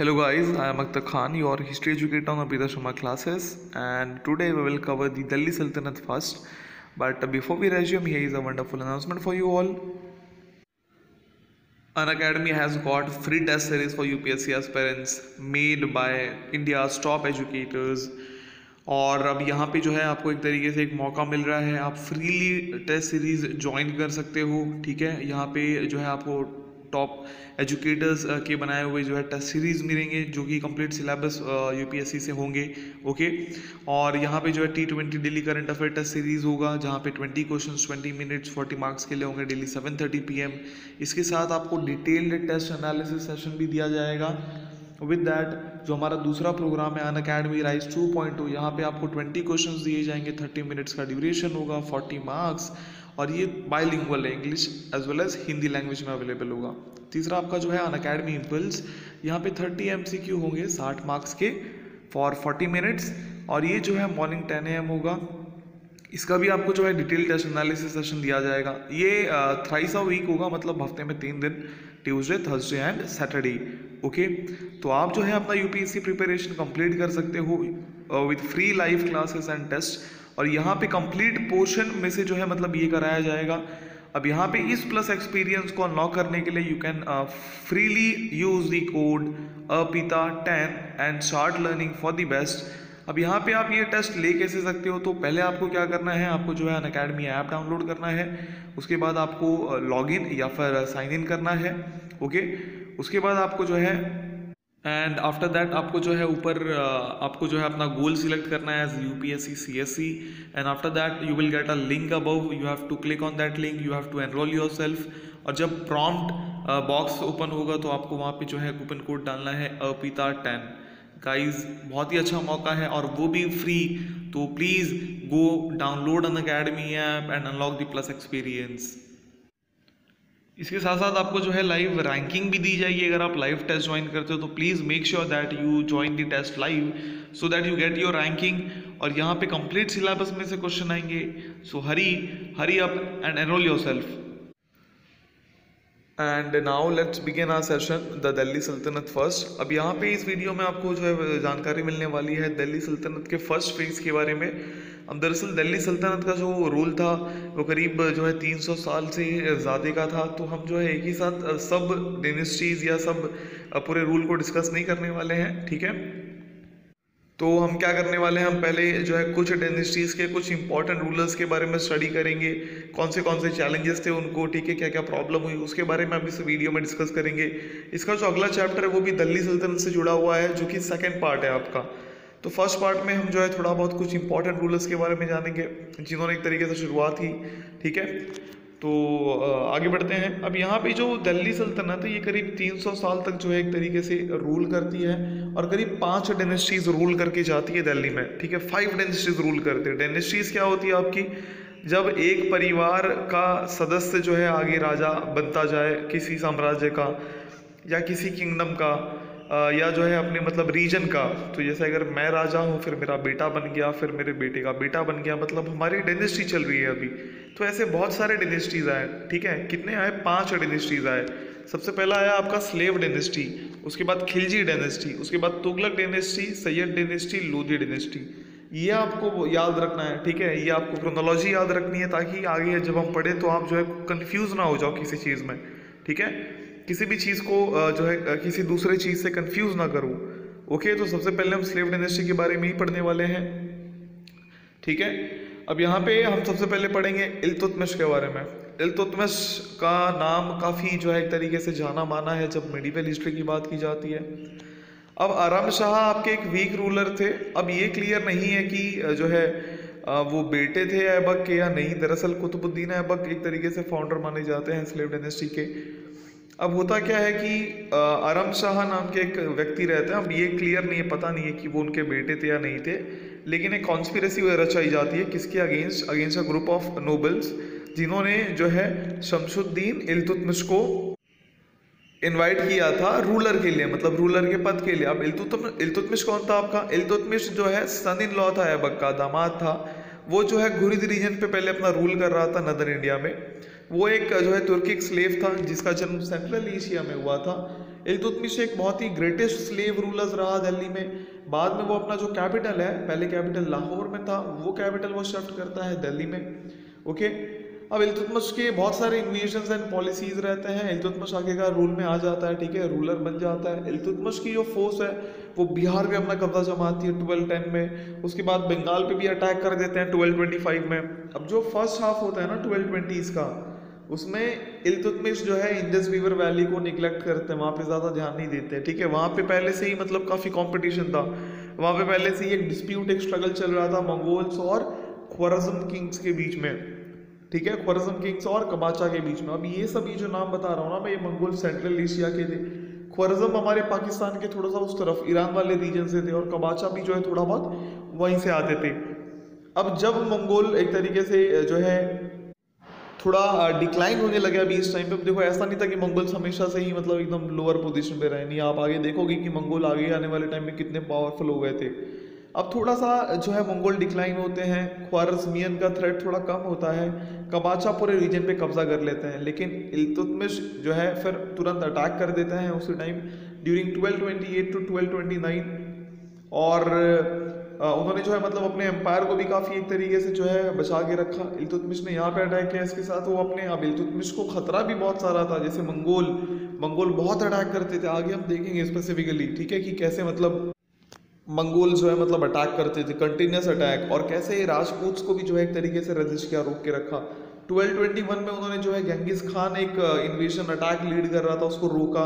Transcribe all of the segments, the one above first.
Hello guys, I am Akhtar Khan, your history educator on Abhida Sharma classes and today we will cover the Delhi Sultanate first. But before we resume, here is a wonderful announcement for you all. An Academy has got free test series for UPSC aspirants made by India's top educators और अब यहाँ पे जो है आपको एक तरीके से एक मौका मिल रहा है आप फ्रीली टेस्ट सीरीज़ ज्वाइन कर सकते हो ठीक है यहाँ पे जो है आपको टॉप एजुकेटर्स के बनाए हुए जो है टेस्ट सीरीज़ मिलेंगे, जो कि कंप्लीट सिलेबस यूपीएससी से होंगे ओके और यहाँ पे जो है T twenty daily current affair test series होगा, जहाँ पे twenty question twenty minutes forty marks के लिए होंगे डेली सेवन थर्टी पी इसके साथ आपको डिटेल्ड टेस्ट एनालिसिस सेशन भी दिया जाएगा। विद दैट जो हमारा दूसरा प्रोग्राम है Unacademy rise two point two यहाँ पे आपको ट्वेंटी क्वेश्चन दिए जाएँगे थर्टी मिनट्स का ड्यूरेशन होगा फोर्टी मार्क्स और ये बाईलिंगुअल है English as well as Hindi language में अवेलेबल होगा। तीसरा आपका जो है अन अकेडमी इम्पल्स यहाँ पे थर्टी एम सी क्यू होंगे, साठ मार्क्स के फॉर फोर्टी मिनट्स और ये जो है मॉर्निंग टेन ए एम होगा। इसका भी आपको जो है डिटेल टेस्ट एनालिसिस सेशन दिया जाएगा। ये थ्राइस वीक होगा मतलब हफ़्ते में तीन दिन Tuesday Thursday and Saturday okay तो आप जो है अपना यूपीएससी प्रिपरेशन कंप्लीट कर सकते हो with free live classes and test और यहाँ पे कंप्लीट पोर्शन में से जो है मतलब ये कराया जाएगा। अब यहाँ पे इस प्लस एक्सपीरियंस को अनलॉक करने के लिए you can freely use the code Apita ten and start learning for the best अब यहाँ पे आप ये टेस्ट ले कैसे सकते हो? तो पहले आपको क्या करना है? आपको जो है अन अकेडमी ऐप डाउनलोड करना है। उसके बाद आपको लॉगिन या फिर साइन इन करना है। ओके उसके बाद आपको जो है एंड आफ्टर दैट आपको जो है ऊपर आपको जो है अपना गोल सिलेक्ट करना है as U P S C C S C and after that you will get a link above you have to click on that link you have to enroll yourself और जब प्रॉम्प्ट बॉक्स ओपन होगा तो आपको वहाँ पे जो है coupon code डालना है अपिता टेन गाइज़ बहुत ही अच्छा मौका है और वो भी फ्री तो please go download Unacademy app and unlock the plus experience इसके साथ साथ आपको जो है लाइव रैंकिंग भी दी जाएगी। अगर आप लाइव टेस्ट ज्वाइन करते हो तो please make sure that you join the test live so that you get your ranking और यहाँ पे कंप्लीट सिलेबस में से क्वेश्चन आएँगे। So hurry hurry up and enroll yourself and now let's begin our session the Delhi Sultanate first अब यहाँ पे इस वीडियो में आपको जो है जानकारी मिलने वाली है दिल्ली सल्तनत के फ़र्स्ट फ़ेज़ के बारे में। अब दरअसल दिल्ली सल्तनत का जो रूल था, वो करीब जो है 300 साल से ज़्यादा का था। तो हम जो है एक ही साथ, सब डिनेस्टीज़ या सब पूरे रूल को डिस्कस नहीं करने वाले हैं, ठीक है? तो हम क्या करने वाले हैं? हम पहले जो है कुछ डेनिस्ट्रीज़ के, कुछ इंपॉर्टेंट रूलर्स के बारे में स्टडी करेंगे। कौन से कौन से चैलेंजेस थे उनको, ठीक है क्या क्या प्रॉब्लम हुई, उसके बारे में हम इस वीडियो में डिस्कस करेंगे। इसका जो अगला चैप्टर है, वो भी दिल्ली सल्तनत से जुड़ा हुआ है, जो कि सेकेंड पार्ट है आपका। तो फ़र्स्ट पार्ट में हम जो है थोड़ा बहुत कुछ इंपॉर्टेंट रूलर्स के बारे में जानेंगे, जिन्होंने एक तरीके से शुरुआत की, ठीक है? तो आगे बढ़ते हैं। अब यहाँ पे जो दिल्ली सल्तनत है, ये करीब 300 साल तक जो है एक तरीके से रूल करती है और करीब पाँच डेनेस्ट्रीज रूल करके जाती है दिल्ली में, ठीक है? फाइव डेनेस्ट्रीज रूल करते हैं। डेनेस्ट्रीज क्या होती है आपकी? जब एक परिवार का सदस्य जो है आगे राजा बनता जाए, किसी साम्राज्य का या किसी किंगडम का या जो है अपने मतलब रीजन का तो जैसे अगर मैं राजा हूँ, फिर मेरा बेटा बन गया, फिर मेरे बेटे का बेटा बन गया मतलब हमारी डेनेस्ट्री चल रही है अभी। तो ऐसे बहुत सारे डेनेस्ट्रीज आए, ठीक है? कितने आए? पाँच डेनेस्ट्रीज आए। सबसे पहला आया आपका स्लेव डेनेस्ट्री उसके बाद खिलजी डेनेस्ट्री उसके बाद तुगलक डेनेस्ट्री सैयद डेनेस्ट्री लोधी डेनेस्ट्री ये आपको याद रखना है, ठीक है? ये आपको क्रोनोलॉजी याद रखनी है, ताकि आगे जब हम पढ़े तो आप जो है कंफ्यूज ना हो जाओ किसी चीज़ में, ठीक है? किसी भी चीज़ को जो है किसी दूसरे चीज़ से कंफ्यूज ना करूँ। ओके तो सबसे पहले हम स्लेव डेनेस्टी के बारे में ही पढ़ने वाले हैं। ठीक है? अब यहाँ पे हम सबसे पहले पढ़ेंगे इलतुतमिश के बारे में। इलतुतमिश का नाम काफ़ी, जो है, एक तरीके से जाना माना है जब मेडिवल हिस्ट्री की बात की जाती है। अब आराम शाह आपके एक वीक रूलर थे। अब ये क्लियर नहीं है कि जो है वो बेटे थे ऐबक के या नहीं। दरअसल कुतुबुद्दीन ऐबक एक तरीके से फाउंडर माने जाते हैं स्लेव डेनेस्टी के। अब होता क्या है कि आरम शाह नाम के एक व्यक्ति रहते हैं। अब ये क्लियर नहीं है, पता नहीं है कि वो उनके बेटे थे या नहीं थे। लेकिन एक कॉन्स्पिरसी रचाई जाती है किसके against against a group of nobles जिन्होंने जो है शमशुद्दीन इलतुतमिश को इनवाइट किया था रूलर के लिए मतलब रूलर के पद के लिए। अब इलतुतमिश कौन था आपका? इलतुतमिश जो है सन इन लॉ था ऐबक का, दामाद था। वो जो है घुरिद रीजन पे पहले अपना रूल कर रहा था नदर इंडिया में। वो एक जो है तुर्किक स्लेव था, जिसका जन्म सेंट्रल एशिया में हुआ था। इल्तुतमिश एक बहुत ही ग्रेटेस्ट स्लेव रूलर्स रहा दिल्ली में। बाद में वो अपना जो कैपिटल है, पहले कैपिटल लाहौर में था, वो कैपिटल वो शिफ्ट करता है दिल्ली में। ओके अब इल्तुतमिश के बहुत सारे इन्वेशन एंड पॉलिसीज़ रहते हैं। इल्तुतमिश आगे का रूल में आ जाता है, ठीक है? रूलर बन जाता है। इल्तुतमिश की जो फोर्स है, वो बिहार पे अपना कब्जा जमाती है ट्वेल्व टेन में। उसके बाद बंगाल पे भी अटैक कर देते हैं ट्वेल्व ट्वेंटी फाइव में। अब जो फ़र्स्ट हाफ़ होता है ना, ट्वेल्व ट्वेंटीज का उसमें इल्तुतमिश जो है इंडस वीवर वैली को निगलेक्ट करते हैं, वहाँ पे ज़्यादा ध्यान नहीं देते हैं ठीक है? वहाँ पे पहले से ही मतलब काफ़ी कंपटीशन था। वहाँ पे पहले से ही एक डिस्प्यूट एक स्ट्रगल चल रहा था मंगोल्स और ख्वारज़म किंग्स के बीच में, ठीक है? ख्वारजम किंग्स और कबाचा के बीच में। अब ये सब ये जो नाम बता रहा हूँ ना, मैं ये मंगोल सेंट्रल एशिया के थे। ख्वारजम हमारे पाकिस्तान के थोड़ा सा उस तरफ़, ईरान वाले रीजन से थे और कबाचा भी जो है थोड़ा बहुत वहीं से आते थे। अब जब मंगोल एक तरीके से, जो है थोड़ा डिक्लाइन होने लगे अभी इस टाइम पे। देखो, ऐसा नहीं था कि मंगोल्स हमेशा से ही मतलब एकदम लोअर पोजीशन पे रहे। नहीं, आप आगे देखोगे कि मंगोल आगे आने वाले टाइम में कितने पावरफुल हो गए थे। अब थोड़ा सा जो है मंगोल डिक्लाइन होते हैं। ख्वारजमियन का थ्रेट थोड़ा कम होता है। कबाचा पूरे रीजन पे कब्जा कर लेते हैं। लेकिन इल्तुतमिश जो है फिर तुरंत अटैक कर देते हैं उसी टाइम ड्यूरिंग 1228 टू 1229 और उन्होंने जो है मतलब अपने एम्पायर को भी काफ़ी एक तरीके से जो है बचा के रखा। इल्तुतमिश ने यहाँ पे अटैक किया, इसके साथ वो अपने, अब इल्तुतमिश को खतरा भी बहुत सारा था, जैसे मंगोल मंगोल बहुत अटैक करते थे। आगे हम देखेंगे स्पेसिफिकली ठीक है, कि कैसे मतलब मंगोल जो है मतलब अटैक करते थे कंटिन्यूस अटैक और कैसे राजपूत को भी जो है एक तरीके से रजिश किया, रोक के रखा। 1221 में उन्होंने जो है गंगिस खान एक इन्वेशन अटैक लीड कर रहा था, उसको रोका।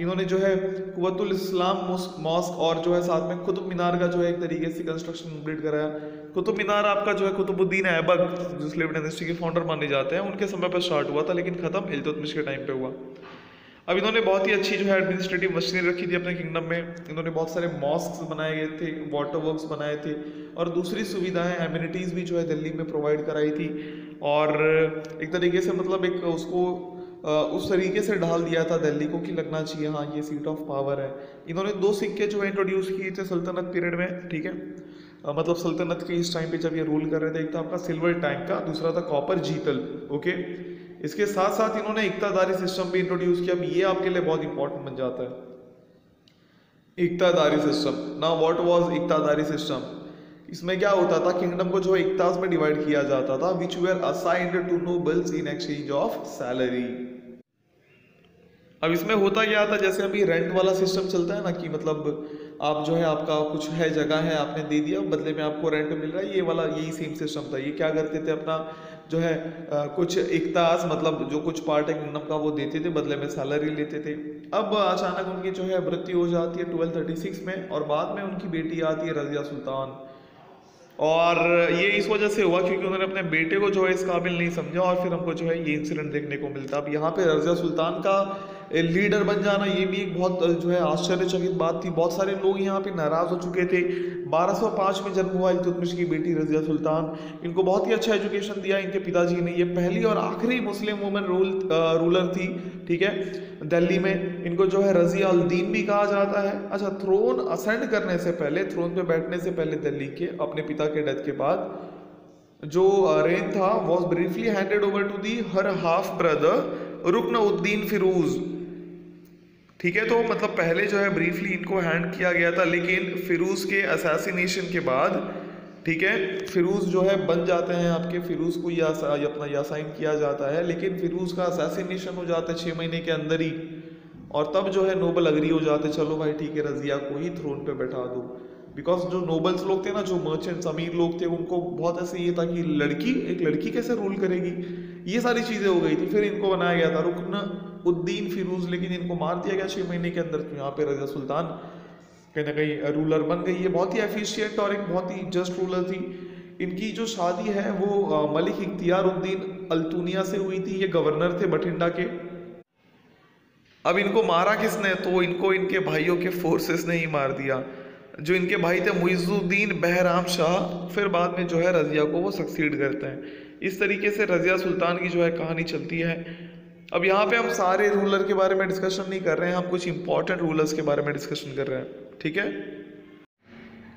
इन्होंने जो है कुतुल इस्लाम मॉस्क और जो है साथ में कुतुब मीनार का जो है एक तरीके से कंस्ट्रक्शन कंप्लीट कराया। कुतुब मीनार आपका जो है कुतुबुद्दीन ऐबक जो स्लेव के फाउंडर माने जाते हैं, उनके समय पर स्टार्ट हुआ था, लेकिन खत्म इल्तुतमिश के टाइम पर हुआ। अब इन्होंने बहुत ही अच्छी जो है एडमिनिस्ट्रेटिव मशीनरी रखी थी अपने किंगडम में। इन्होंने बहुत सारे मॉस्क बनाए गए थे वाटर वर्क्स बनाए थे और दूसरी सुविधाएँ एम्यूनिटीज़ भी जो है दिल्ली में प्रोवाइड कराई थी। और एक तरीके से मतलब एक उसको उस तरीके से ढाल दिया था दिल्ली को कि लगना चाहिए हाँ ये सीट ऑफ़ पावर है। इन्होंने दो सिक्के जो है इंट्रोड्यूस किए थे सल्तनत पीरियड में, ठीक है? मतलब सल्तनत के इस टाइम पे जब ये रूल कर रहे थे, एक था आपका सिल्वर टैंक का, दूसरा था कॉपर जीतल ओके इसके साथ साथ इन्होंने इकतादारी सिस्टम भी इंट्रोड्यूस किया। अब ये आपके लिए बहुत इंपॉर्टेंट बन जाता है। इकतादारी सिस्टम ना व्हाट वाज इकतादारी सिस्टम इसमें क्या होता था? किंगडम को जो इकताज में डिवाइड किया जाता था which were assigned to nobles in exchange of salary अब इसमें होता क्या था? जैसे अभी रेंट वाला सिस्टम चलता है ना, कि मतलब आप जो है, आपका कुछ है, जगह है, आपने दे दिया, बदले में आपको रेंट मिल रहा है, ये वाला, यही सेम सिस्टम था। ये क्या करते थे? अपना जो है आ, कुछ इकतास मतलब जो कुछ पार्ट है किंगडम का वो देते थे बदले में सैलरी लेते थे। अब अचानक उनकी जो है मृत्यु हो जाती है ट्वेल्व थर्टी सिक्स में और बाद में उनकी बेटी आती है रजिया सुल्तान। और ये इस वजह से हुआ क्योंकि उन्होंने अपने बेटे को जो है इस काबिल नहीं समझा और फिर हमको जो है ये इंसिडेंट देखने को मिलता। अब यहाँ पे रजिया सुल्तान का लीडर बन जाना, ये भी एक बहुत जो है आश्चर्यचकित बात थी। बहुत सारे लोग यहाँ पे नाराज़ हो चुके थे। 1205 में जन्म हुआ इल्तुतमिश की बेटी रजिया सुल्तान। इनको बहुत ही अच्छा एजुकेशन दिया इनके पिताजी ने। ये पहली और आखिरी मुस्लिम वुमेन रूल रूलर थी, ठीक है, दिल्ली में। इनको जो है रजिया उद्दीन भी कहा जाता है। अच्छा थ्रोन असेंड करने से पहले, थ्रोन पे बैठने से पहले दिल्ली के, अपने पिता के डेथ के बाद, जो रेन था was briefly handed over to the her half brother Rukn Uddin Firuz. ठीक है तो मतलब पहले जो है ब्रीफली इनको हैंड किया गया था, लेकिन फिरूज के असैसिनेशन के बाद, ठीक है, फिरूज जो है बन जाते हैं आपके, फिरूज को या अपना या साइन किया जाता है, लेकिन फिरूज का असैसिनेशन हो जाता है छः महीने के अंदर ही, और तब जो है नोबल अग्री हो जाते चलो भाई, ठीक है, रजिया को ही थ्रोन पे बैठा दो। बिकॉज़ जो नोबल्स लोग थे ना, जो मर्चेंट्स अमीर लोग थे, उनको बहुत ऐसे ये था कि लड़की, एक लड़की कैसे रूल करेगी? ये सारी चीज़ें हो गई थी। फिर इनको बनाया गया था रुकन उद्दीन फिरूज, लेकिन इनको मार दिया गया छः महीने के अंदर। तो यहाँ पे रजा सुल्तान कहीं ना कहीं रूलर बन गई। है बहुत ही एफिशिएंट और एक बहुत ही जस्ट रूलर थी। इनकी जो शादी है, वो मलिक इख्तियार उद्दीन अल्तुनिया से हुई थी। ये गवर्नर थे बठिंडा के। अब इनको मारा किसने? तो इनको इनके भाइयों के फोर्सेस ने ही मार दिया। जो इनके भाई थे, मुइजुद्दीन बहराम शाह, फिर बाद में जो है रजिया को वो सक्सीड करते हैं। इस तरीके से रजिया सुल्तान की जो है कहानी चलती है। अब यहाँ पे हम सारे रूलर के बारे में डिस्कशन नहीं कर रहे हैं, हम कुछ इंपॉर्टेंट रूलर्स के बारे में डिस्कशन कर रहे हैं, ठीक है?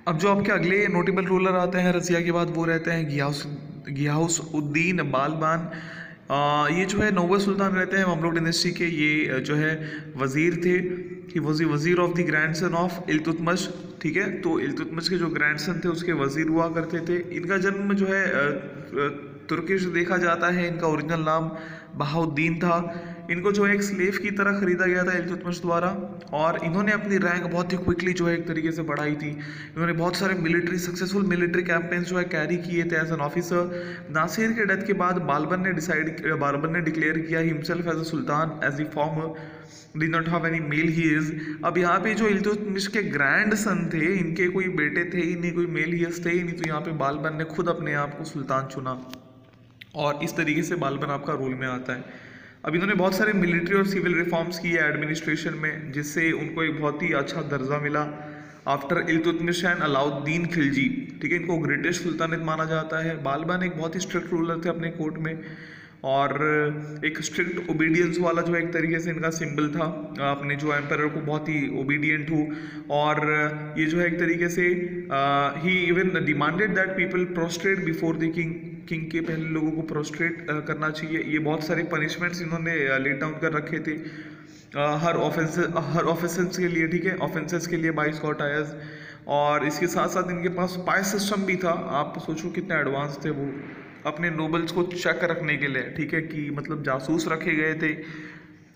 अब जो आपके अगले नोटेबल रूलर आते हैं रजिया के बाद, वो रहते हैं गियाउस गियाउस उद्दीन बालबान। ये जो है नोबल सुल्तान रहते हैं, ममलूक डिनेस्टी के, ये जो है वज़ीर थे, कि वजी wazir of the grandson of Iltutmish, ठीक है? तो इलतुतमश के जो ग्रैंड सन थे, उसके वज़ीर हुआ करते थे। इनका जन्म जो है तुर्किश देखा जाता है, इनका ओरिजिनल नाम बहाउद्दीन था। इनको जो है एक स्लेव की तरह ख़रीदा गया था इल्तुतमिश द्वारा, और इन्होंने अपनी रैंक बहुत ही क्विकली जो है एक तरीके से बढ़ाई थी। इन्होंने बहुत सारे मिलिट्री सक्सेसफुल मिलिट्री कैंपेन्स जो है कैरी किए थे एज एन ऑफिसर नासिर के डेथ के बाद बालबन ने डिसाइड बालबन ने डिक्लेयर किया himself as a sultan as a former did not have any male he is अब यहाँ पे जो इल्तुतमिश के ग्रैंड सन थे, इनके कोई बेटे थे ही नहीं, कोई मेल ही थे ही नहीं तो यहाँ पे बालबन ने खुद अपने आप को सुल्तान चुना। और इस तरीके से बालबन आपका रोल में आता है। अब इन्होंने बहुत सारे मिलिट्री और सिविल रिफॉर्म्स किए एडमिनिस्ट्रेशन में, जिससे उनको एक बहुत ही अच्छा दर्जा मिला। आफ्टर इल्तुतमिश एंड अलाउद्दीन खिलजी, ठीक है, इनको ग्रेटेस्ट सुल्तानत माना जाता है। बालबान एक बहुत ही स्ट्रिक्ट रूलर थे अपने कोर्ट में, और एक स्ट्रिक्ट ओबीडियंस वाला जो एक तरीके से इनका सिंबल था, अपने जो एम्पर को बहुत ही ओबीडियंट हो। और ये जो है एक तरीके से ही even demanded that people prostrate before the king king के पहले लोगों को प्रोस्ट्रेट करना चाहिए। ये बहुत सारे पनिशमेंट्स इन्होंने लेट डाउन कर रखे थे। हर ऑफेंस हर ऑफेंसेस के लिए, ठीक है? ऑफेंसेस के लिए बाईस कॉट आयर्स और इसके साथ साथ इनके पास स्पाई सिस्टम भी था। आप सोचो कितने एडवांस थे वो। अपने नोबल्स को चेक रखने के लिए, ठीक है? कि मतलब जासूस रखे गए थे।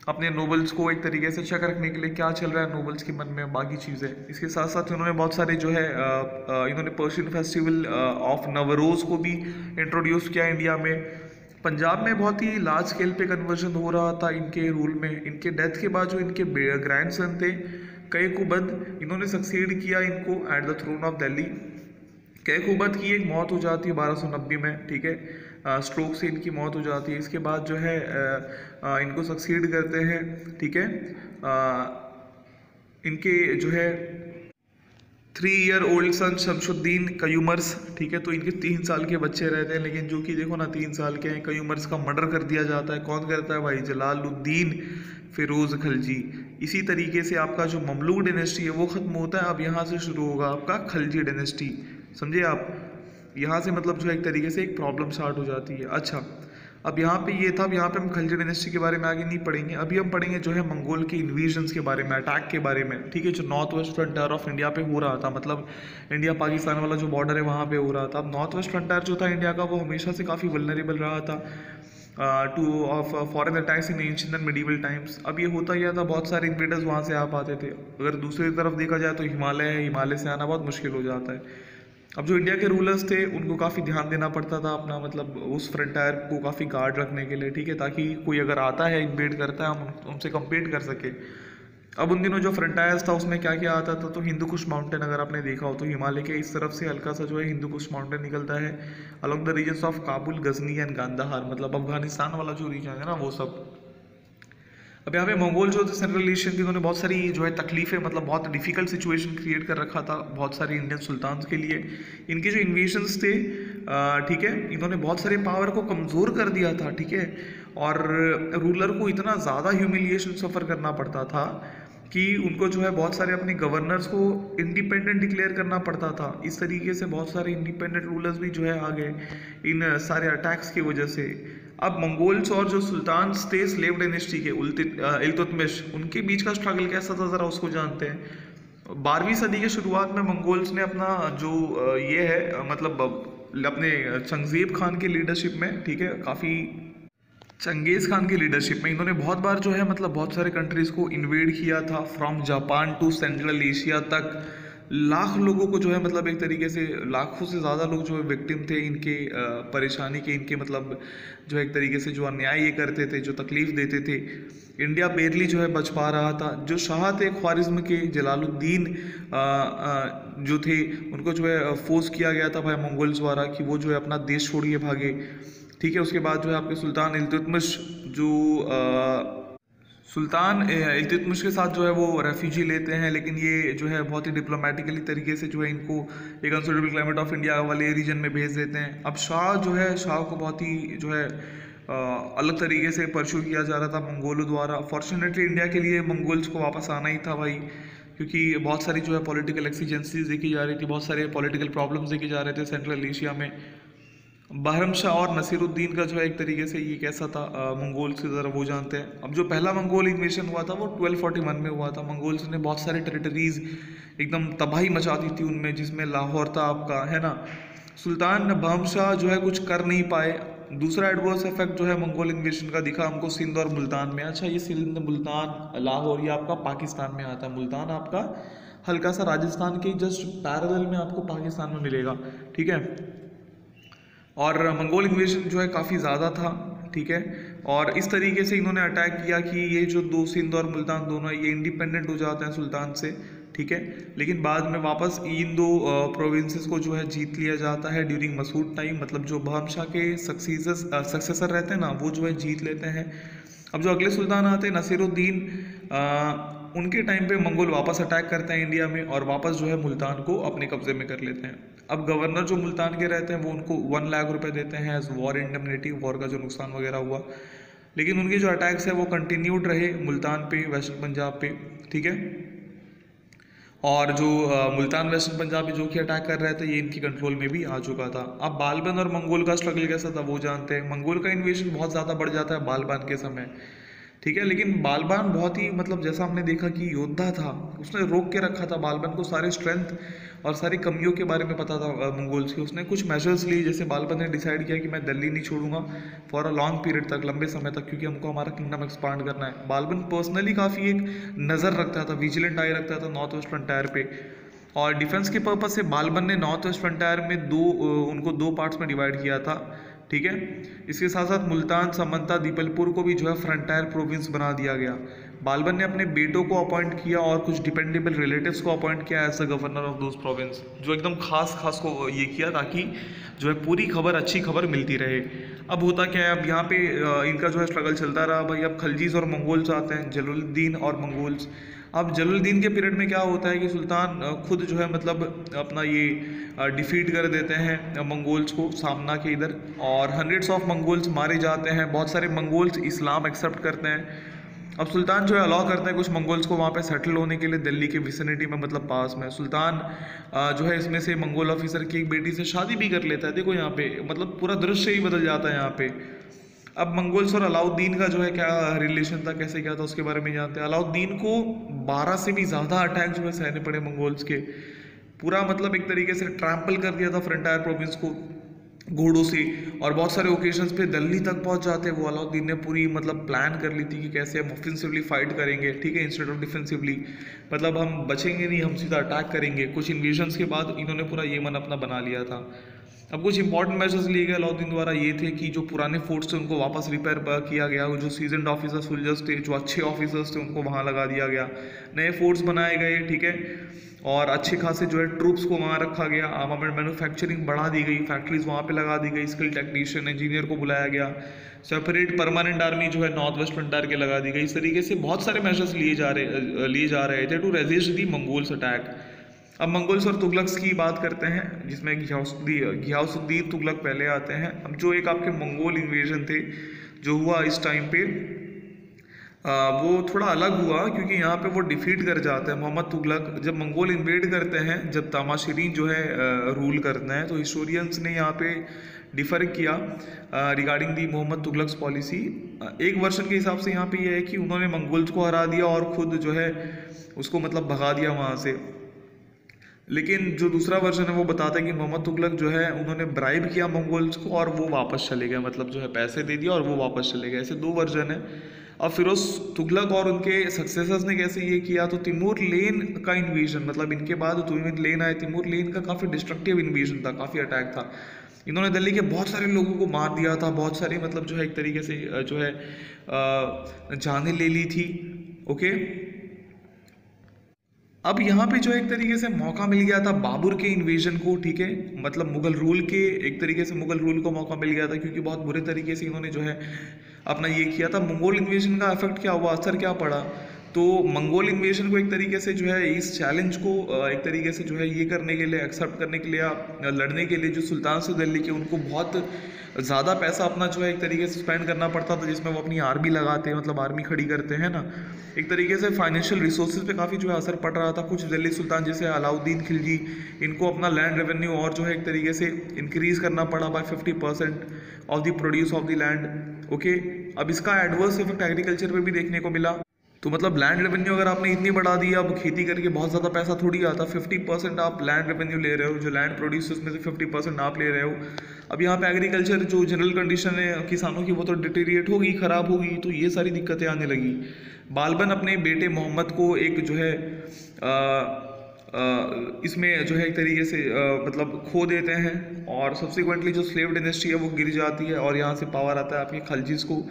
अपने नोबल्स को एक तरीके से चेक रखने के लिए क्या चल रहा है नोबल्स के मन में बाकी चीज़ें। इसके साथ साथ उन्होंने बहुत सारे जो है इन्होंने पर्शियन फेस्टिवल ऑफ़ नवरोज़ को भी इंट्रोड्यूस किया इंडिया में। पंजाब में बहुत ही लार्ज स्केल पे कन्वर्जन हो रहा था इनके रूल में। इनके डेथ के बाद जो इनके ग्रैंड सन थे कई कुबद इन्होंने सक्सीड किया इनको at the throne of Delhi Kaiqubad की एक मौत हो जाती है बारह में, ठीक है? स्ट्रोक से इनकी मौत हो जाती है। इसके बाद जो है इनको सक्सीड करते हैं, ठीक है? इनके जो है three year old son Shamsuddin Kayumars ठीक है? तो इनके तीन साल के बच्चे रहते हैं, लेकिन जो कि देखो ना, तीन साल के हैं। कयूमर्स का मर्डर कर दिया जाता है। कौन करता है? भाई जलालुद्दीन फिरोज़ खलजी। इसी तरीके से आपका जो ममलूक डिनेस्टी है, वो ख़त्म होता है। अब यहाँ से शुरू होगा आपका खलजी डिनेस्टी समझे आप? यहाँ से मतलब जो एक तरीके से एक प्रॉब्लम स्टार्ट हो जाती है। अच्छा अब यहाँ पे ये था, अब यहाँ पे हम खलजी डिनेस्टी के बारे में आगे नहीं पढ़ेंगे। अभी हम पढ़ेंगे जो है मंगोल के इन्वीजन्स के बारे में अटैक के बारे में। ठीक है, जो north west frontier of India पे हो रहा था मतलब इंडिया पाकिस्तान वाला जो बॉर्डर है वहाँ पे हो रहा था। अब नॉर्थ वेस्ट फ्रंटायर जो था इंडिया का, वो हमेशा से काफ़ी वलनरेबल रहा था to of foreign attacks in ancient and medieval times अब ये होता ही था, बहुत सारे इन्वेडर्स वहाँ से आ पाते थे। अगर दूसरी तरफ़ देखा जाए तो हिमालय है, हिमालय से आना बहुत मुश्किल हो जाता है। अब जो इंडिया के रूलर्स थे, उनको काफ़ी ध्यान देना पड़ता था अपना मतलब उस फ्रंटायर को काफ़ी गार्ड रखने के लिए, ठीक है? ताकि कोई अगर आता है इन्वेड करता है, हम उनसे कम्पीट कर सके। अब उन दिनों जो फ्रंटायर्स था, उसमें क्या क्या आता था? तो हिंदू कुश माउंटेन अगर आपने देखा हो तो हिमालय के इस तरफ़ से हल्का सा जो है हिंदू कुश माउंटेन निकलता है along the region of Kabul Ghazni and Gandhara मतलब अफ़गानिस्तान वाला जो रीजन है ना, वो सब। अब यहाँ पे मंगोल जो थे सेंट्रल एशियन की, उन्होंने बहुत सारी जो है तकलीफें मतलब बहुत डिफ़िकल्ट सिचुएशन क्रिएट कर रखा था बहुत सारे इंडियन सुल्तान के लिए। इनके जो इन्वेशंस थे ठीक है, इन्होंने बहुत सारे पावर को कमज़ोर कर दिया था, ठीक है, और रूलर को इतना ज़्यादा ह्यूमिलिएशन सफ़र करना पड़ता था कि उनको जो है बहुत सारे अपने गवर्नर्स को इंडिपेंडेंट डिक्लेयर करना पड़ता था। इस तरीके से बहुत सारे इंडिपेंडेंट रूलर्स भी जो है आ गए इन सारे अटैक्स की वजह से। अब मंगोल्स और जो सुल्तान थे स्लेव डायनेस्टी के इल्तुतमिश, उनके बीच का स्ट्रगल कैसा था ज़रा उसको जानते हैं। बारहवीं सदी के शुरुआत में मंगोल्स ने अपना जो ये है मतलब अपने चंगजेब खान के लीडरशिप में, ठीक है, काफ़ी चंगेज़ खान की लीडरशिप में इन्होंने बहुत बार जो है मतलब बहुत सारे कंट्रीज़ को इन्वेड किया था from Japan to central Asia तक। लाख लोगों को जो है मतलब एक तरीके से लाखों से ज़्यादा लोग जो है विक्टिम थे इनके परेशानी के इनके मतलब जो है एक तरीके से जो अन्याय ये करते थे जो तकलीफ़ देते थे। इंडिया बेरली जो है बच पा रहा था। जो शाह थे ख्वारिज्म के जलालुद्दीन जो थे उनको जो है फोर्स किया गया था भाई मंगोल्स द्वारा कि वो जो है अपना देश छोड़िए भागे। ठीक है उसके बाद जो है आपके सुल्तान इल्तुतमिश जो आ, सुल्तान इल्तुतमिश के साथ जो है वो रेफ्यूजी लेते हैं लेकिन ये जो है बहुत ही डिप्लोमेटिकली तरीके से जो है इनको एक अनसुटेबल क्लाइमेट ऑफ़ इंडिया वाले रीजन में भेज देते हैं। अब शाह जो है शाह को बहुत ही जो है आ, अलग तरीके से परशू किया जा रहा था मंगोलों द्वारा। फॉर्चुनेटली इंडिया के लिए मंगोल्स को वापस आना ही था भाई क्योंकि बहुत सारी जो है पॉलिटिकल एक्सीजेंसीज देखी जा रही थी बहुत सारे पॉलिटिकल प्रॉब्लम्स देखे जा रहे थे सेंट्रल एशिया में। बहरमशाह और नसीरुद्दीन का जो है एक तरीके से ये कैसा था मंगोल्स की तरह वो जानते हैं। अब जो पहला मंगोल इन्वेशन हुआ था वो 1241 में हुआ था। मंगोल्स ने बहुत सारे टेरिटरीज एकदम तबाही मचा दी थी उनमें, जिसमें लाहौर था आपका, है ना? सुल्तान बहमशाह जो है कुछ कर नहीं पाए। दूसरा एडवर्स इफ़ेक्ट जो है मंगोल इन्वेशन का दिखा हमको सिंध और मुल्तान में। अच्छा ये सिंध, मुल्तान, लाहौर, ये आपका पाकिस्तान में आता है। मुल्तान आपका हल्का सा राजस्थान के जस्ट पैरेलल में आपको पाकिस्तान में मिलेगा, ठीक है? और मंगोल इन्वेशन जो है काफ़ी ज़्यादा था, ठीक है? और इस तरीके से इन्होंने अटैक किया कि ये जो दो सिंध और मुल्तान दोनों ये इंडिपेंडेंट हो जाते हैं सुल्तान से, ठीक है? लेकिन बाद में वापस इन दो प्रोविंसेस को जो है जीत लिया जाता है ड्यूरिंग मसूद टाइम मतलब जो बहम शाह के सक्सेसर सक्सेसर रहते हैं ना, वो जो है जीत लेते हैं। अब जो अगले सुल्तान आते हैं, नसीरुद्दीन उनके टाइम पे मंगोल वापस अटैक करते हैं इंडिया में और वापस जो है मुल्तान को अपने कब्जे में कर लेते हैं। अब गवर्नर जो मुल्तान के रहते हैं, वो उनको वन लाख रुपए देते हैं एज वॉर इंडमनिटी वॉर का जो नुकसान वगैरह हुआ। लेकिन उनके जो अटैक्स है, वो कंटिन्यूड रहे मुल्तान पे वेस्टर्न पंजाब पे, ठीक है? और जो मुल्तान वेस्टर्न पंजाब जो कि अटैक कर रहे थे, ये इनकी कंट्रोल में भी आ चुका था। अब बालबन और मंगोल का स्ट्रगल कैसा था, वो जानते हैं। मंगोल का इन्वेशन बहुत ज़्यादा बढ़ जाता है बालबन के समय। ठीक है, लेकिन बालबान बहुत ही मतलब जैसा हमने देखा कि योद्धा था, उसने रोक के रखा था बालबान को सारे स्ट्रेंथ और सारी कमियों के बारे में पता था मंगोल्स की उसने कुछ मेजर्स लिए, जैसे बालबान ने डिसाइड किया कि मैं दिल्ली नहीं छोड़ूँगा फॉर अ लॉन्ग पीरियड तक, लंबे समय तक, क्योंकि हमको हमारा किंगडम एक्सपांड करना है। बालबन पर्सनली काफ़ी एक नज़र रखता था विजिलेंट आई रखता था नॉर्थ वेस्ट फ्रंटायर पे। और डिफेंस के पर्पज से बालबन ने नॉर्थ वेस्ट फ्रंटायर में दो उनको दो पार्ट्स में डिवाइड किया था। ठीक है? इसके साथ साथ मुल्तान, समंता, दीपलपुर को भी जो है फ्रंटायर प्रोविंस बना दिया गया। बालबन ने अपने बेटों को अपॉइंट किया और कुछ डिपेंडेबल रिलेटिव्स को अपॉइंट किया as a governor of those province जो एकदम खास खास को ये किया ताकि जो है पूरी खबर, अच्छी खबर मिलती रहे। अब होता क्या है? अब यहाँ पे इनका जो है स्ट्रगल चलता रहा। भाई अब खलजीज और मंगोल्स आते हैं जलुद्दीन और मंगोल्स। अब जलुद्दीन के पीरियड में क्या होता है कि सुल्तान खुद जो है मतलब अपना ये डिफीट कर देते हैं मंगोल्स को सामना के इधर और हंड्रेड्स ऑफ़ मंगोल्स मारे जाते हैं, बहुत सारे मंगोल्स इस्लाम एक्सेप्ट करते हैं। अब सुल्तान जो है अलाउ करते हैं कुछ मंगोल्स को वहाँ पे सेटल होने के लिए दिल्ली के विसिनिटी में मतलब पास में। सुल्तान जो है इसमें से मंगोल ऑफिसर की एक बेटी से शादी भी कर लेता है। देखो यहाँ पे मतलब पूरा दृश्य ही बदल जाता है यहाँ पे। अब मंगोल्स और अलाउद्दीन का जो है क्या रिलेशन था, कैसे क्या था, उसके बारे में जानते हैं। अलाउद्दीन को 12 से भी ज़्यादा अटैक जो है सहने पड़े मंगोल्स के। पूरा मतलब एक तरीके से ट्रैम्पल कर दिया था फ्रंटायर प्रोविंस को घोड़ों से। और बहुत सारे ओकेजन्स पे दिल्ली तक पहुँच जाते वो अलाउद्दीन ने पूरी मतलब प्लान कर ली थी कि कैसे हम ऑफेंसिवली फाइट करेंगे, ठीक है इंस्टेड ऑफ़ डिफेंसिवली मतलब हम बचेंगे नहीं, हम सीधा अटैक करेंगे। कुछ इन्वेजन्स के बाद इन्होंने पूरा ये मन अपना बना लिया था। अब कुछ इंपॉर्टेंट मेजर्स लिए गए अलाउद्दीन द्वारा ये थे कि जो पुराने फोर्ट्स थे उनको वापस रिपेयर किया गया जो सीज़न ऑफिसर सोल्जर्स थे, जो अच्छे ऑफिसर्स थे, उनको वहाँ लगा दिया गया। नए फोर्ट्स बनाए गए, ठीक है? और अच्छे खासे जो है ट्रूप्स को वहाँ रखा गया आर्मामेंट मैन्युफैक्चरिंग बढ़ा दी गई फैक्ट्रीज वहाँ पे लगा दी गई स्किल टेक्नीशियन इंजीनियर को बुलाया गया। सेपरेट परमानेंट आर्मी जो है नॉर्थ वेस्ट फ्रंटार के लगा दी गई। इस तरीके से बहुत सारे मेजर्स लिए जा रहे लिए जा रहे थे to resist the Mongols attack अब मंगोल्स और तुगलक्स की बात करते हैं जिसमें घियासुद्दीन तुगलक पहले आते हैं। अब जो एक आपके मंगोल इन्वेजन थे जो हुआ इस टाइम पे आ, वो थोड़ा अलग हुआ क्योंकि यहाँ पे वो डिफीट कर जाते हैं मोहम्मद तुगलक। जब मंगोल इन्वेड करते हैं जब तामाशरीन जो है रूल करते हैं तो हिस्टोरियंस ने यहाँ पे डिफर किया regarding the Mohammad Tughlaq's policy एक वर्षन के हिसाब से यहाँ पे ये यह है कि उन्होंने मंगोल्स को हरा दिया और खुद जो है उसको मतलब भगा दिया वहाँ से। लेकिन जो दूसरा वर्जन है, वो बताता है कि मोहम्मद तुगलक जो है, उन्होंने ब्राइब किया मंगोल्स को और वो वापस चले गए। मतलब जो है, पैसे दे दिया और वो वापस चले गए। ऐसे दो वर्जन है। अब फिरोज तुगलक और उनके सक्सेसर्स ने कैसे ये किया? तो तिमूर लेन का इन्वेजन मतलब इनके बाद तिमूर लेन आए। तिमूर लेन का काफ़ी डिस्ट्रक्टिव इन्वेजन था, काफ़ी अटैक था। इन्होंने दिल्ली के बहुत सारे लोगों को मार दिया था, बहुत सारी मतलब जो है, एक तरीके से, जो है जाने ले ली थी ओके अब यहाँ पे जो एक तरीके से मौका मिल गया था बाबर के इन्वेजन को, ठीक है? मतलब मुगल रूल के एक तरीके से मुगल रूल को मौका मिल गया था क्योंकि बहुत बुरे तरीके से इन्होंने जो है अपना ये किया था। मंगोल इन्वेजन का इफ़ेक्ट क्या हुआ? असर क्या पड़ा? तो मंगोल इन्वेशन को एक तरीके से जो है, इस चैलेंज को एक तरीके से जो है, ये करने के लिए एक्सेप्ट करने के लिए या लड़ने के लिए जो सुल्तान से दिल्ली के, उनको बहुत ज़्यादा पैसा अपना जो है, एक तरीके से स्पेंड करना पड़ता था, जिसमें वो अपनी आर्मी लगाते हैं मतलब आर्मी खड़ी करते हैं ना। एक तरीके से फाइनेंशियल रिसोर्सेज पे काफ़ी जो है असर पड़ रहा था, कुछ दिल्ली सुल्तान जैसे अलाउद्दीन खिलजी, इनको अपना लैंड रेवेन्यू और जो है, एक तरीके से इंक्रीज करना पड़ा by fifty percent of the produce of the land okay अब इसका एडवर्स इफ़ेक्ट एग्रीकल्चर पर भी देखने को मिला। तो मतलब लैंड रेवेन्यू अगर आपने इतनी बढ़ा दी अब खेती करके बहुत ज़्यादा पैसा थोड़ी आता फिफ्टी परसेंट आप लैंड रेवेन्यू ले रहे हो जो लैंड प्रोड्यूस उसमें से फिफ्टी परसेंट आप ले रहे हो। अब यहाँ पे एग्रीकल्चर जो जनरल कंडीशन है किसानों की वो तो डिटेरिएट होगी ख़राब होगी तो ये सारी दिक्कतें आने लगी। बालबन अपने बेटे मोहम्मद को एक जो है आ, इसमें जो है एक तरीके से मतलब खो देते हैं और सब्सिक्वेंटली जो स्लेव इंडस्ट्री है वो गिर जाती है और यहाँ से पावर आता है आपके खलजीज को।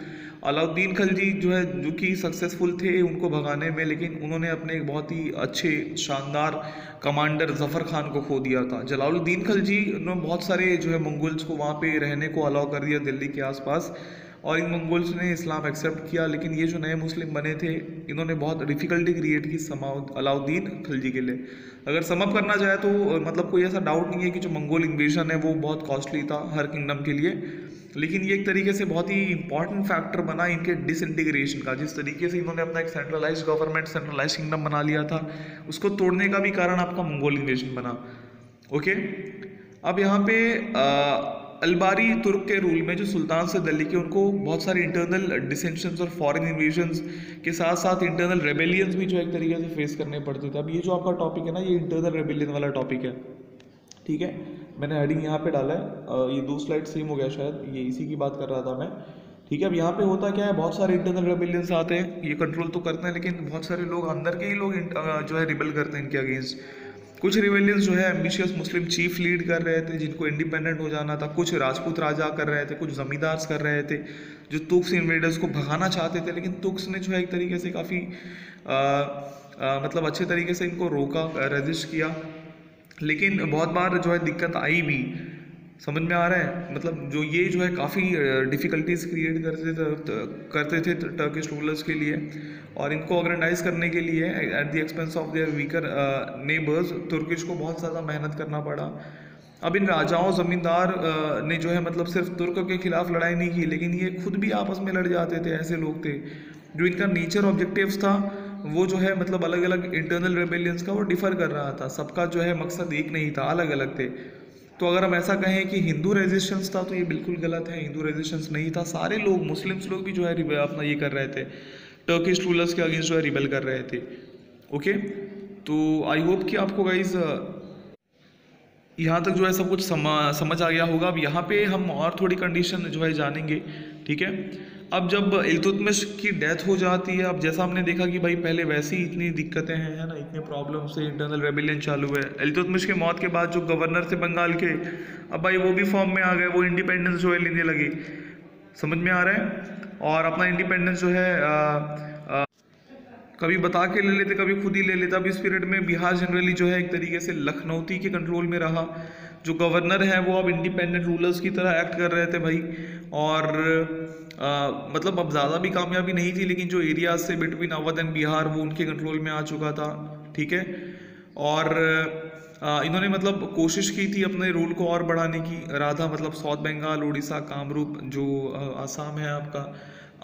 अलाउद्दीन खलजी जो है, जो कि सक्सेसफुल थे उनको भगाने में, लेकिन उन्होंने अपने एक बहुत ही अच्छे, शानदार कमांडर जफ़र खान को खो दिया था। जलालुद्दीन खलजी ने बहुत सारे जो है मंगोल्स को वहाँ पे रहने को अलाउ कर दिया दिल्ली के आसपास। और इन मंगोल्स ने इस्लाम एक्सेप्ट किया, लेकिन ये जो नए मुस्लिम बने थे, इन्होंने बहुत डिफ़िकल्टी क्रिएट की समाउद, अलाउद्दीन खलजी के लिए। अगर समअप करना चाहे तो मतलब कोई ऐसा डाउट नहीं है कि जो मंगोल इन्वेजन है, वो बहुत कॉस्टली था हर किंगडम के लिए। लेकिन ये एक तरीके से बहुत ही इंपॉर्टेंट फैक्टर बना इनके डिसइंटीग्रेशन का। जिस तरीके से इन्होंने अपना एक सेंट्रलाइज गवर्नमेंट सेंट्रलाइज किंगडम बना लिया था, उसको तोड़ने का भी कारण आपका मंगोल इन्वेजन बना। ओके अब यहाँ पे अलबारी तुर्क के रूल में, जो सुल्तान से दिल्ली के, उनको बहुत सारे इंटरनल डिसेंशंस और फॉरेन इन्वेजन्स के साथ साथ इंटरनल रेबेलियंस भी जो एक तरीके से फेस करने पड़ते थे। अब ये जो आपका टॉपिक है ना, ये इंटरनल रेबेलियन वाला टॉपिक है। ठीक है? मैंने हेडिंग यहाँ पे डाला है। ये दो स्लाइड सेम हो गया शायद। ये इसी की बात कर रहा था मैं। ठीक है? अब यहाँ पे होता क्या है? बहुत सारे इंटरनल रेबेलियंस आते हैं। ये कंट्रोल तो करते हैं, लेकिन बहुत सारे लोग अंदर के ही लोग जो है रिबल करते हैं इनके अगेंस्ट कुछ रिवेलियंस जो है एम्बिशियस मुस्लिम चीफ लीड कर रहे थे, जिनको इंडिपेंडेंट हो जाना था, कुछ राजपूत राजा कर रहे थे, कुछ जमींदार्स कर रहे थे, जो तुक्स इन्वेडर्स को भगाना चाहते थे, लेकिन तुक्स ने जो है एक तरीके से काफ़ी मतलब अच्छे तरीके से इनको रोका रजिस्ट किया। लेकिन बहुत बार जो है दिक्कत आई भी। समझ में आ रहा है? मतलब जो ये जो है काफ़ी डिफ़िकल्टीज क्रिएट करते थे करते थे टर्किश रूलर्स के लिए। और इनको ऑर्गेनाइज करने के लिए at the expense of their weaker neighbours Turkish को बहुत ज़्यादा मेहनत करना पड़ा। अब इन राजाओं, ज़मींदार ने जो है मतलब सिर्फ़ तुर्क के खिलाफ लड़ाई नहीं की, लेकिन ये खुद भी आपस में लड़ जाते थे, ऐसे लोग थे। जो इनका नेचर ऑब्जेक्टिव्स था, वो जो है मतलब अलग अलग इंटरनल रेबेलियंस का वो डिफ़र कर रहा था। सबका जो है मकसद एक नहीं था अलग अलग थे। तो अगर हम ऐसा कहें कि हिंदू रेजिस्टेंस था तो ये बिल्कुल गलत है। हिंदू रेजिस्टेंस नहीं था। सारे लोग, मुस्लिम्स लोग भी जो है अपना ये कर रहे थे। टर्किश रूलर्स के अगेंस्ट जो है रिबेल कर रहे थे। ओके तो आई होप कि आपको गाइज़ यहाँ तक जो है सब कुछ समझ आ गया होगा। अब यहाँ पे हम और थोड़ी कंडीशन जो है जानेंगे। ठीक है? अब जब इल्तुतमिश की डेथ हो जाती है अब जैसा हमने देखा कि भाई पहले वैसे ही इतनी दिक्कतें हैं है ना इतने प्रॉब्लम से इंटरनल रेबिलियन चालू है। इल्तुतमिश के मौत के बाद जो गवर्नर थे बंगाल के अब भाई वो भी फॉर्म में आ गए वो इंडिपेंडेंस जो है लेने लगे। समझ में आ रहा है? और अपना इंडिपेंडेंस जो है आ, आ, कभी बता के ले लेते कभी खुद ही ले लेते। अब इस पीरियड में बिहार जनरली जो है एक तरीके से लखनऊती के कंट्रोल में रहा। जो गवर्नर हैं वो अब इंडिपेंडेंट रूलर्स की तरह एक्ट कर रहे थे भाई। और आ, मतलब अब ज़्यादा भी कामयाबी नहीं थी लेकिन जो एरियाज़ से बिटवीन अवध एंड बिहार वो उनके कंट्रोल में आ चुका था ठीक है? और आ, इन्होंने मतलब कोशिश की थी अपने रूल को और बढ़ाने की। राधा मतलब साउथ बंगाल उड़ीसा कामरूप जो आसाम है आपका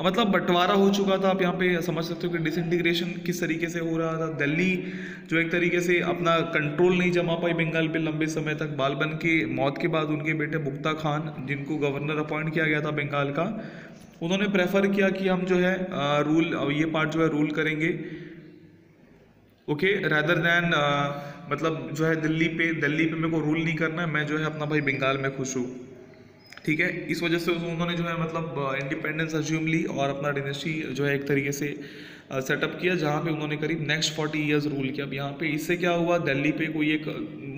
मतलब बंटवारा हो चुका था आप यहाँ पे समझ सकते हो कि डिसइंटीग्रेशन किस तरीके से हो रहा था। दिल्ली जो एक तरीके से अपना कंट्रोल नहीं जमा पाई बंगाल पे लंबे समय तक। बालबन की मौत के बाद उनके बेटे मुक्ता खान जिनको गवर्नर अपॉइंट किया गया था बंगाल का उन्होंने प्रेफर किया कि हम जो है आ, रूल ये पार्ट जो है रूल करेंगे। ओके रैदर दैन मतलब जो है दिल्ली पे दिल्ली पे मेरे को रूल नहीं करना है मैं जो है अपना भाई बंगाल में खुश हूँ। ठीक है? इस वजह से उन्होंने जो है मतलब इंडिपेंडेंस अज्यूम ली और अपना डिनेस्टी जो है एक तरीके से सेटअप किया, जहाँ पे उन्होंने करीब नेक्स्ट फोर्टी ईयर्स रूल किया। अब यहाँ पे इससे क्या हुआ? दिल्ली पे कोई एक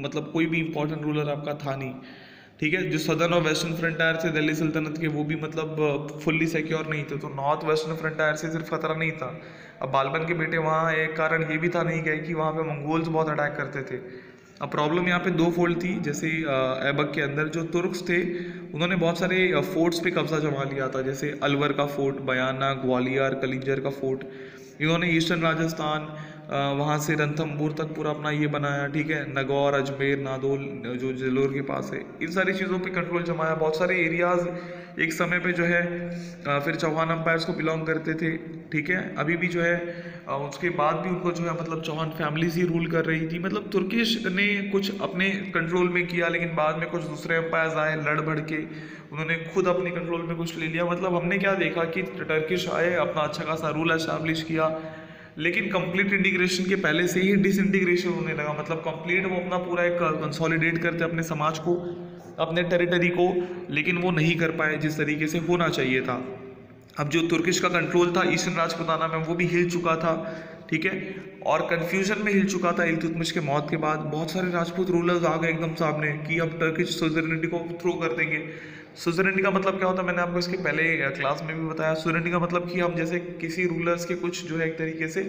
मतलब कोई भी इंपॉर्टेंट रूलर आपका था नहीं। ठीक है? जो सदर्न और वेस्टर्न फ्रंटायर से दिल्ली सल्तनत के, वो भी मतलब फुल्ली सिक्योर नहीं थे। तो नॉर्थ वेस्टर्न फ्रंटायर से सिर्फ़ खतरा नहीं था। अब बालबन के बेटे वहाँ एक कारण ये भी था नहीं गए कि वहाँ पे मंगोल्स बहुत अटैक करते थे। अब प्रॉब्लम यहाँ पे दो फोल्ड थी, जैसे ऐबक के अंदर जो तुर्क्स थे, उन्होंने बहुत सारे फोर्ट्स पे कब्जा जमा लिया था, जैसे अलवर का फोर्ट बयाना, ग्वालियर, कलिंजर का फोर्ट इन्होंने ईस्टर्न राजस्थान वहाँ से रंथमपुर तक पूरा अपना ये बनाया, ठीक है? नगौर, अजमेर, नादौल, जो जलोर के पास है, इन सारी चीज़ों पे कंट्रोल जमाया, बहुत सारे एरियाज़ एक समय पे जो है फिर चौहान अम्पायर्स को बिलोंग करते थे, ठीक है? अभी भी जो है उसके बाद भी उनको जो है मतलब चौहान फैमिलीज़ ही रूल कर रही थी। मतलब तुर्किश ने कुछ अपने कंट्रोल में किया, लेकिन बाद में कुछ दूसरे अम्पायर्स आए, लड़ भड़ के उन्होंने खुद अपने कंट्रोल में कुछ ले लिया। मतलब हमने क्या देखा कि टर्किश आए, अपना अच्छा खासा रूल एस्टैब्लिश किया, लेकिन कंप्लीट इंटीग्रेशन के पहले से ही डिसइंटीग्रेशन होने लगा। मतलब कंप्लीट वो अपना पूरा एक कंसोलिडेट करते अपने समाज को। अपने टेरिटरी को, लेकिन वो नहीं कर पाए जिस तरीके से होना चाहिए था। अब जो तुर्किश का कंट्रोल था ईस्टर्न राजपुताना में, वो भी हिल चुका था, ठीक है? और कन्फ्यूज़न में हिल चुका था इल्तुतमिश के मौत के बाद। बहुत सारे राजपूत रूलर्स आ गए एकदम सामने कि अब टर्किश सोजरिटी को थ्रो कर देंगे। सुजरेंटी का मतलब क्या होता है? मैंने आपको इसके पहले क्लास में भी बताया। सुजरेंटी का मतलब कि हम जैसे किसी रूलर्स के कुछ जो है एक तरीके से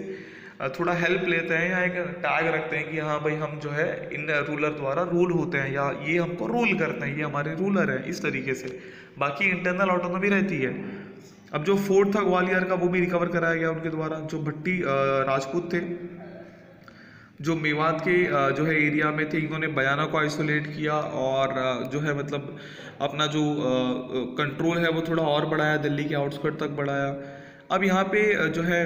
थोड़ा हेल्प लेते हैं या एक टैग रखते हैं कि हाँ भाई हम जो है इन रूलर द्वारा रूल होते हैं या ये हमको रूल करते हैं, ये हमारे रूलर हैं इस तरीके से। बाकी इंटरनल ऑटोनॉमी रहती है। अब जो फोर्ट था ग्वालियर का वो भी रिकवर कराया गया उनके द्वारा। जो भट्टी राजपूत थे, जो मेवात के जो है एरिया में थे, इन्होंने बयाना को आइसोलेट किया और जो है मतलब अपना जो कंट्रोल है वो थोड़ा और बढ़ाया, दिल्ली के आउटस्कर्ट तक बढ़ाया। अब यहाँ पे जो है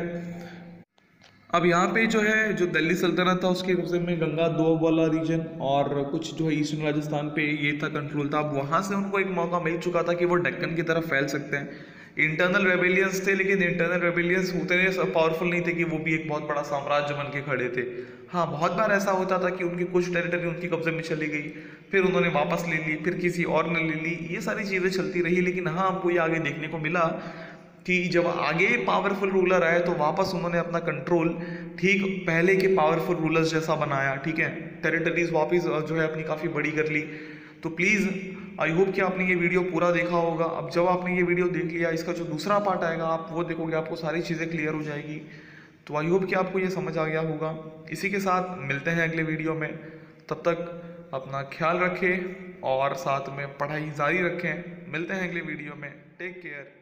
अब यहाँ पे जो है, जो दिल्ली सल्तनत था, उसके कब्जे में गंगा दो वाला रीजन और कुछ जो है ईस्टर्न राजस्थान पे ये था कंट्रोल था। अब वहाँ से उनको एक मौका मिल चुका था कि वो डक्कन की तरफ़ फैल सकते हैं। इंटरनल रेबेलियंस थे, लेकिन इंटरनल रेबेलियंस उतने पावरफुल नहीं थे कि वो भी एक बहुत बड़ा साम्राज्य बन के खड़े थे। हाँ बहुत बार ऐसा होता था कि उनकी कुछ टेरिटरी उनकी कब्जे में चली गई, फिर उन्होंने वापस ले ली, फिर किसी और ने ले ली, ये सारी चीज़ें चलती रही। लेकिन हाँ हमको ये आगे देखने को मिला कि जब आगे पावरफुल रूलर आए तो वापस उन्होंने अपना कंट्रोल ठीक पहले के पावरफुल रूलर्स जैसा बनाया, ठीक है? टेरिटरीज वापस जो है अपनी काफ़ी बड़ी कर ली। तो प्लीज़ आई होप कि आपने ये वीडियो पूरा देखा होगा। अब जब आपने ये वीडियो देख लिया, इसका जो दूसरा पार्ट आएगा, आप वो देखोगे, आपको सारी चीज़ें क्लियर हो जाएगी। तो आई होप कि आपको ये समझ आ गया होगा। इसी के साथ मिलते हैं अगले वीडियो में। तब तक अपना ख्याल रखें और साथ में पढ़ाई जारी रखें। मिलते हैं अगले वीडियो में। Take care